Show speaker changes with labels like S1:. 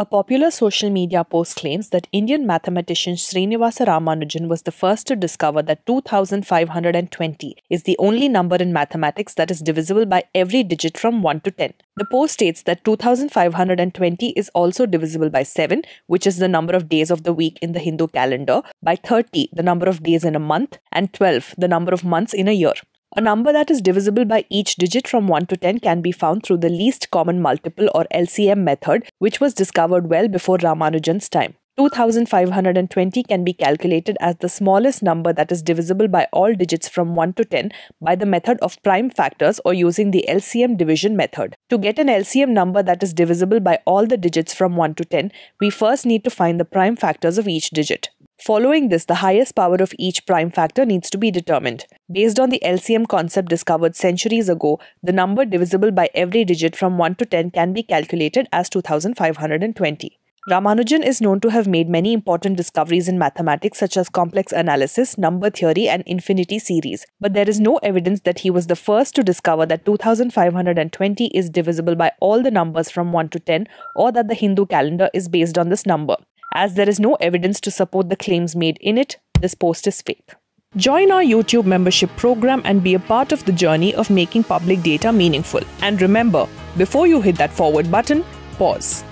S1: A popular social media post claims that Indian mathematician Srinivasa Ramanujan was the first to discover that 2520 is the only number in mathematics that is divisible by every digit from 1 to 10. The post states that 2520 is also divisible by 7, which is the number of days of the week in the Hindu calendar, by 30, the number of days in a month, and 12, the number of months in a year. A number that is divisible by each digit from 1 to 10 can be found through the least common multiple or LCM method, which was discovered well before Ramanujan's time. 2520 can be calculated as the smallest number that is divisible by all digits from 1 to 10 by the method of prime factors or using the LCM division method. To get an LCM number that is divisible by all the digits from 1 to 10, we first need to find the prime factors of each digit. Following this, the highest power of each prime factor needs to be determined. Based on the LCM concept discovered centuries ago, the number divisible by every digit from 1 to 10 can be calculated as 2520. Ramanujan is known to have made many important discoveries in mathematics such as complex analysis, number theory, and infinity series, but there is no evidence that he was the first to discover that 2520 is divisible by all the numbers from 1 to 10 or that the Hindu calendar is based on this number. As there is no evidence to support the claims made in it, this post is fake. Join our YouTube membership program and be a part of the journey of making public data meaningful. And remember, before you hit that forward button, pause.